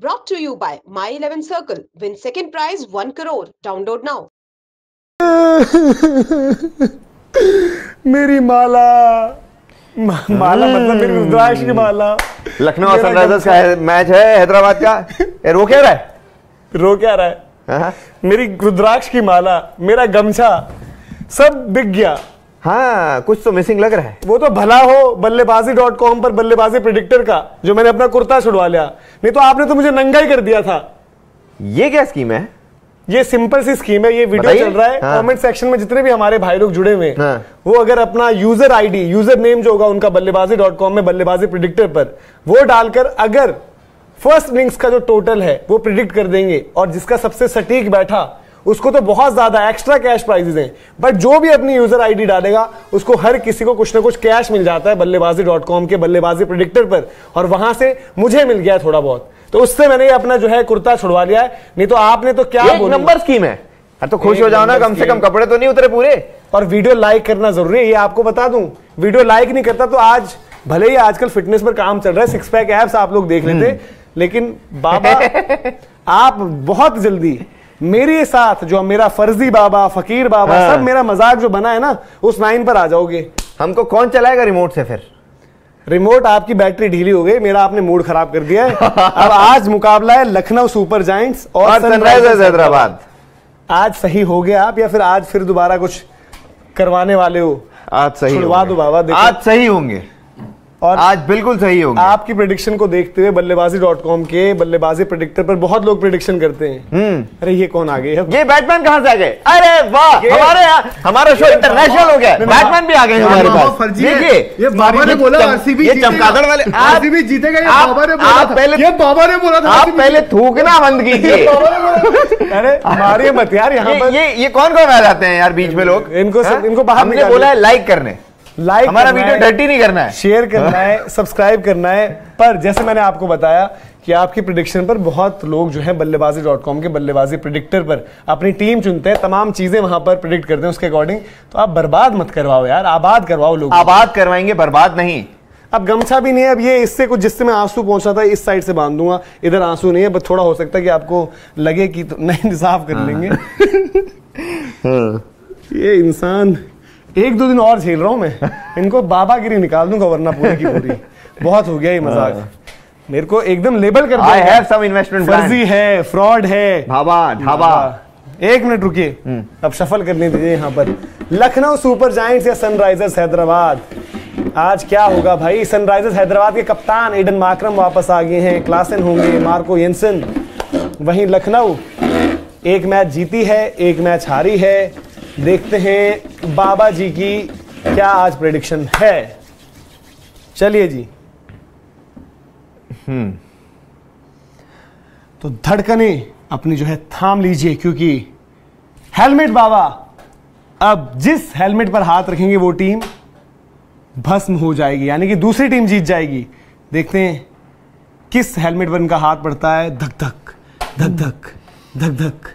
Brought to you by My 11 Circle. Win second prize 1 crore. Download now. मेरी माला मा- माला मतलब मेरी रुद्राक्ष की माला लखनऊ मेरा सनराइजर्स का है- मैच है हैदराबाद का ये रो क्या रहा है रो क्या रहा है हाँ? मेरी रुद्राक्ष की माला मेरा गमछा सब बिक गया हाँ कुछ तो मिसिंग लग रहा है। वो तो भला हो बल्लेबाजी डॉट कॉम पर बल्लेबाजी प्रिडिक्टर का जो मैंने अपना कुर्ता छुड़वा लिया। नहीं तो आपने तो मुझे नंगा ही कर दिया था। ये क्या स्कीम है? ये सिंपल सी स्कीम है ये वीडियो चल रहा है। हाँ। कमेंट सेक्शन में जितने भी हमारे भाई लोग जुड़े हुए हैं हाँ। वो अगर अपना यूज़र आईडी यूज़र नेम जो होगा उनका बल्लेबाजी डॉट कॉम में बल्लेबाजी प्रिडिक्टर पर वो डालकर अगर फ़र्स्ट इनिंग्स का जो टोटल है वो प्रिडिक्ट कर देंगे और जिसका सबसे सटीक बैठा उसको तो बहुत ज़्यादा एक्स्ट्रा कैश प्राइजेस हैं। बट जो भी अपनी यूज़र आईडी डालेगा उसको हर किसी को कुछ ना कुछ कैश मिल जाता है बल्लेबाजी डॉट कॉम के बल्लेबाजी प्रिडिक्टर पर। और वहाँ से मुझे मिल गया थोड़ा बहुत। तो उससे मैंने ये अपना जो है कुर्ता छुड़वा लिया है। नहीं तो आपने तो क्या नंबर स्कीम है। हाँ, तो खुश हो जाओ ना कम से कम कपड़े तो नहीं उतरे पूरे। और वीडियो लाइक करना ज़रूरी है ये आपको बता दूँ। वीडियो लाइक नहीं करता तो आज भले ही आजकल फिटनेस पर काम चल रहा है सिक्स पैक एप्स आप लोग देख लेते। लेकिन बाबा आप बहुत जल्दी मेरे साथ जो मेरा फर्जी बाबा फकीर बाबा हाँ। सब मेरा मज़ाक जो बना है ना उस लाइन पर आ जाओगे। हमको कौन चलाएगा रिमोट से फिर? रिमोट आपकी बैटरी ढीली हो गई मेरा आपने मूड खराब कर दिया है। अब आज मुकाबला है लखनऊ सुपर जाइंट्स और और सनराइजर्स हैदराबाद। आज सही हो गया आप या फिर आज फिर दोबारा कुछ करवाने वाले हो? आज सही दो बाबा, आज सही होंगे। और आज बिल्कुल सही होगा। आपकी प्रिडिक्शन को देखते हुए बल्लेबाजी डॉट कॉम के बल्लेबाजी प्रिडिक्टर पर बहुत लोग प्रिडिक्शन करते हैं। हम्म। अरे ये कौन आ गए ये बैटमैन कहाँ से आ गए? अरे वाह हमारे यहाँ हमारा शो इंटरनेशनल हो गया। बैटमैन भी आ गए हमारे पास। देखिए ये बाबा ने बोला आरसीबी ये। चमगादड़ वाले आरसीबी जीतेगा ये बाबा ने बोला था। पहले- ये बाबा ने बोला था आप पहले थूकना बंद कीजिए। अरे हमारे मत यार यहाँ ये पर ये ये कौन कौन आ जाते हैं यार बीच में लोग? इनको हाँ? इनको बाहर हमने बोला है लाइक करने। लाइक हमारा वीडियो डर्टी नहीं करना है। शेयर करना है सब्सक्राइब करना है। पर जैसे मैंने आपको बताया कि आपकी प्रिडिक्शन पर बहुत लोग जो है बल्लेबाजी डॉट कॉम के बल्लेबाजी प्रिडिक्टर पर अपनी टीम चुनते हैं तमाम चीज़ें वहाँ पर प्रिडिक्ट करते हैं उसके अकॉर्डिंग तो आप बर्बाद मत करवाओ यार आबाद करवाओ लोग आबाद करवाएँगे बर्बाद नहीं। अब गमछा भी नहीं है अब ये इससे कुछ जिससे मैं आँसू पहुँचा था इस साइड से बाँध दूँगा। इधर आँसू नहीं है बस थोड़ा हो सकता है कि आपको लगे कि तो नहीं साफ़ कर लेंगे। ये इंसान एक दो दिन और झेल रहा हूँ मैं। इनको बाबागिरी निकाल दूँगा वरना पूरी की पूरी। बहुत हो गया ये मज़ाक। मेरे को एकदम लेबल कर आई दिया हैव सम इन्वेस्टमेंट फर्जी है फ्रॉड है। ढाबा। ढाबा। एक मिनट रुकिए। अब शफल करने दीजिए यहाँ पर। लखनऊ सुपर जायंट्स या सनराइजर्स हैदराबाद? आज क्या होगा भाई? सनराइजर्स हैदराबाद के कप्तान एडन माकरम वापस आ गए हैं। क्लासन होंगे मार्को येंसन वहीं लखनऊ एक मैच जीती है एक मैच हारी है। देखते हैं बाबा जी की क्या आज प्रेडिक्शन है। चलिए जी। हम्म। तो धड़कने अपनी जो है थाम लीजिए, क्योंकि हेलमेट बाबा, अब जिस हेलमेट पर हाथ रखेंगे वो टीम भस्म हो जाएगी, यानी कि दूसरी टीम जीत जाएगी। देखते हैं किस हेलमेट पर इनका हाथ पड़ता है। धक धक धक धक धक धक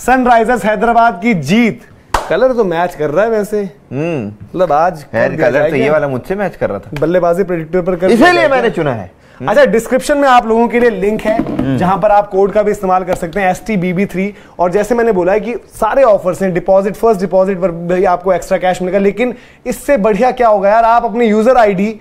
सनराइजर्स हैदराबाद की जीत। कलर तो मैच कर रहा है वैसे। हम्म। मतलब आज कलर तो ये वाला मुझसे मैच कर रहा था। बल्लेबाजी प्रेडिक्टर पर कर इसीलिए मैंने चुना है। अच्छा डिस्क्रिप्शन में आप लोगों के लिए लिंक है जहाँ पर आप कोड का भी इस्तेमाल कर सकते हैं S T B B three और जैसे मैंने बोला है कि सारे ऑफर्स हैं डिपॉजिट फ़र्स्ट डिपॉजिट पर भी आपको एक्स्ट्रा कैश मिलेगा लेकिन इससे बढ़िया क्या होगा यार आप अपने यूज़र आईडी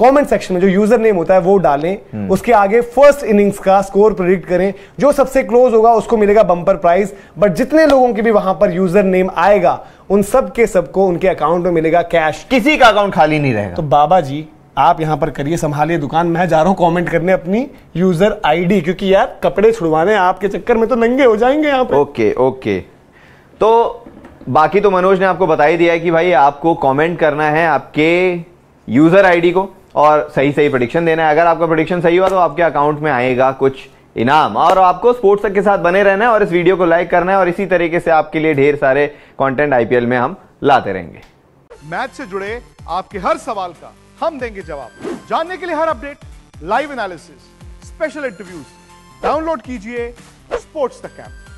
कमेंट सेक्शन में जो यूज़र नेम होता है वो डालें। उसके आगे फ़र्स्ट इनिंग्स का स्कोर प्रिडिक्ट करें। जो सबसे क्लोज होगा उसको मिलेगा बम्पर प्राइज बट जितने लोगों के भी वहाँ पर यूज़र नेम आएगा उन सब के सबको उनके अकाउंट में मिलेगा कैश किसी का अकाउंट खाली नहीं रहेगा। तो बाबा जी आप यहाँ पर करिए संभालिए दुकान। मैं जा रहा हूँ कमेंट करने अपनी यूज़र आईडी क्योंकि यार कपड़े छुड़वाने आपके चक्कर में तो नंगे हो जाएँगे यहाँ पे। Okay okay. तो बाकी तो मनोज ने आपको बता ही दिया है कि भाई आपको कमेंट करना है आपके यूज़र आईडी को। और सही सही प्रोडिक्शन देना है। अगर आपका प्रोडिक्शन सही हुआ तो आपके अकाउंट में आएगा कुछ इनाम। और आपको स्पोर्ट्स तक के साथ बने रहना है और इस वीडियो को लाइक करना है और इसी तरीके से आपके लिए ढेर सारे कंटेंट आईपीएल में हम लाते रहेंगे। मैच से जुड़े आपके हर सवाल का हम देंगे जवाब। जानने के लिए हर update live analysis special interviews download कीजिए स्पोर्ट्स तक ऐप